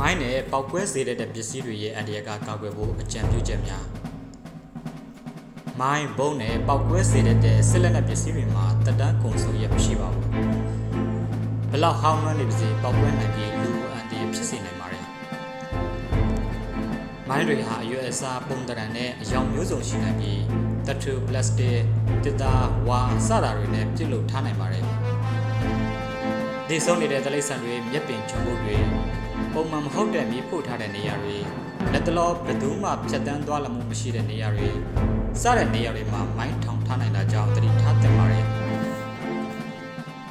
မိုင်းနဲ့ပောက်ကွဲစေတဲ့ပစ္စည်းတွေရဲ့အန္တရာယ်ကကာကွယ်ဖို့အကြံပြုချက်များမိုင်းဘုံနဲ့ပောက်ကွဲစေတဲ့စစ်လက်နက်ပစ္စည်းတွေမှာတက်တန်းကုန်စုံရမရှိပါဘူးဘလောက်ဟောင်းနှွမ်းနေပါစေပောက်ကွဲနိုင်ပြီးလူအန္တရာယ်ဖြစ်စေနိုင်ပါတယ်မိုင်းတွေဟာအရွယ်အစားပုံတရံနဲ့အယောင်မျိုးစုံရှိနိုင်ပြီးတထူပလတ်စတစ်တစ်တာဝါစတာတွေနဲ့ပြုလုပ်ထားနိုင်ပါတယ်ဒီဆုံးနေတဲ့တလိษံတွေမျက်ပင်ချုံဖို့တွေ ပုံမှန်မဟုတ်တဲ့မြေဖို့ထားတဲ့နေရာတွေလက်တလောဘယ်သူမှဖြတ်တန်းသွားလာမှုမရှိတဲ့နေရာတွေစတဲ့နေရာတွေမှာမိုင်းထောင်ထားနိုင်တာကြောင့်တတိထားတင်ပါတယ်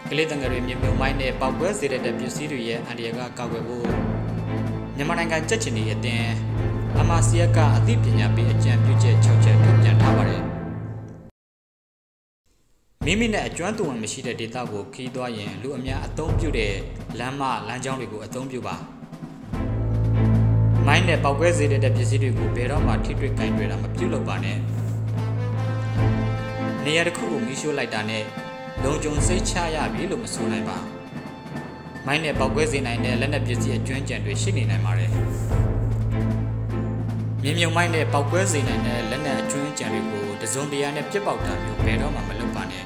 ကလေးတငယ်တွေမြေမြုံမိုင်းနဲ့ပောက်ကွဲစေတဲ့ပစ္စည်းတွေရဲ့အန္တရာယ်ကကာကွယ်ဖို့မြန်မာနိုင်ငံကြက်ချင်နေတဲ့အတင်းအမစီယကအသိပညာပေးအကြံပြုချက်6ချက်ထုတ်ပြန်ထားပါတယ်မိမိနဲ့အကျွမ်းတူဝင်မရှိတဲ့ဒေတာကိုခီးသွားရင်လူအများအသုံးပြုတဲ့လမ်းမလမ်းကြောင်းတွေကိုအသုံးပြုပါမို င်းနဲ့ပောက်ကွဲစေတဲ့ပစ္စည်းတွေကိုဘယ်တော့မှထိတွေ့ကင်တွေ့တာမပြုလုပ်ပါနဲ့နေရာတစ်ခုကိုမီးရှို့လိုက်တာနဲ့လုံခြုံစိတ်ချရပြီလို့မဆိုနိုင်ပါမိုင်းနဲ့ပောက်ကွဲစေနိုင်တဲ့လက်နက်ပစ္စည်းအကျွမ်းကြံတွေရှိနေနိုင်ပါတယ်မြင်မြုံမိုင်းနဲ့ပောက်ကွဲစေနိုင်တဲ့လက်နက်အကျွမ်းကြံတွေကိုတစုံတရာနဲ့ပြစ်ပေါက်တာမျိုးဘယ်တော့မှမလုပ်ပါနဲ့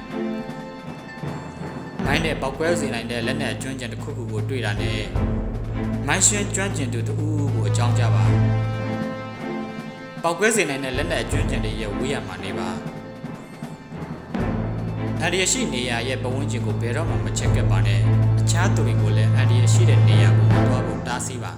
မိုင်းနဲ့ပောက်ကွဲစေနိုင်တဲ့လက်နက်အကျွမ်းကြံတစ်ခုခုကိုတွေ့တာနဲ့ မိုင်းရှင်ကျွမ်းကျင်သူတူကိုအကြောင်းကြပါပောက်ကွဲစေနိုင်တဲ့လက်နက်အကျွမ်းကျင်တွေရဲ့ဝေးရမှာနေပါအန်ဒီရရှိနေရရဲ့ပဝန်းကျင်ကိုဘယ်တော့မှမချက်ကပ်ပါနဲ့အခြားသူတွေကိုလည်းအန်ဒီရရှိတဲ့နေရာကိုမသွားဖို့တားဆီးပါ